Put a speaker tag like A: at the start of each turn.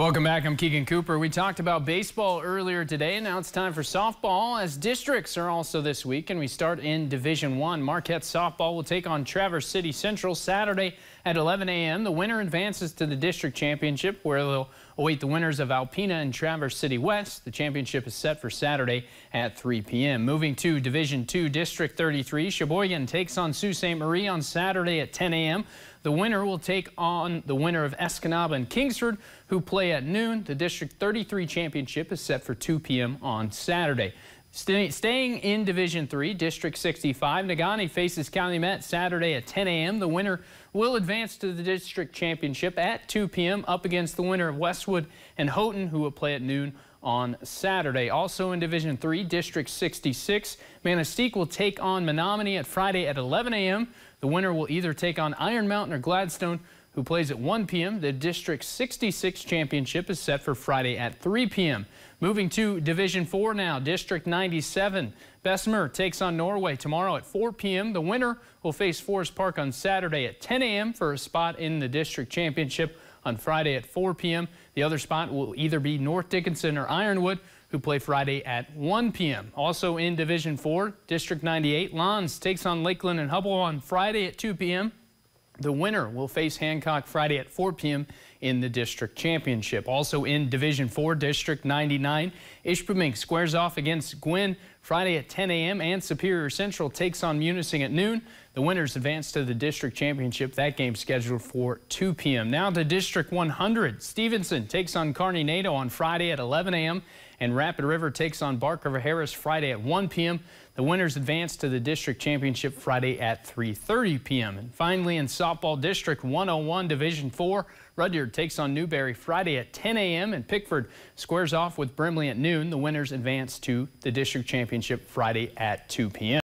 A: Welcome back. I'm Keegan Cooper. We talked about baseball earlier today, and now it's time for softball as districts are also this week, and we start in Division One. Marquette softball will take on Traverse City Central Saturday at 11 a.m. The winner advances to the district championship, where they'll await the winners of Alpena and Traverse City West. The championship is set for Saturday at 3 p.m. Moving to Division Two, District 33, Cheboygan takes on Sault Ste. Marie on Saturday at 10 a.m. The winner will take on the winner of Escanaba and Kingsford, who play at noon. The District 33 championship is set for 2 p.m. on Saturday. staying in Division 3, District 65, Negaunee faces Calumet Saturday at 10 a.m. The winner will advance to the district championship at 2 p.m. up against the winner of Westwood and Houghton, who will play at noon on Saturday. Also in Division 3, District 66, Manistique will take on Menominee at Friday at 11 a.m. The winner will either take on Iron Mountain or Gladstone, who plays at 1 p.m. The District 66 championship is set for Friday at 3 p.m. Moving to Division 4 now, District 97. Bessemer takes on Norway tomorrow at 4 p.m. The winner will face Forest Park on Saturday at 10 a.m. for a spot in the district championship on Friday at 4 p.m. The other spot will either be North Dickinson or Ironwood, who play Friday at 1 p.m. Also in Division 4, District 98, L'Anse takes on Lake Linden-Hubbell on Friday at 2 p.m. The winner will face Hancock Friday at 4 p.m. in the district championship. Also in Division 4, District 99, Ishpeming squares off against Gwinn Friday at 10 a.m. and Superior Central takes on Munising at noon. The winners advance to the district championship. That game scheduled for 2 p.m. Now to District 100. Stevenson takes on Carney-Nadeau on Friday at 11 a.m. and Rapid River takes on Bark River Harris Friday at 1 p.m. The winners advance to the district championship Friday at 3.30 p.m. And finally in softball District 101 Division 4, Rudyard takes on Newberry Friday at 10 a.m. and Pickford squares off with Brimley at noon. The winners advance to the district championship Friday at 2 p.m.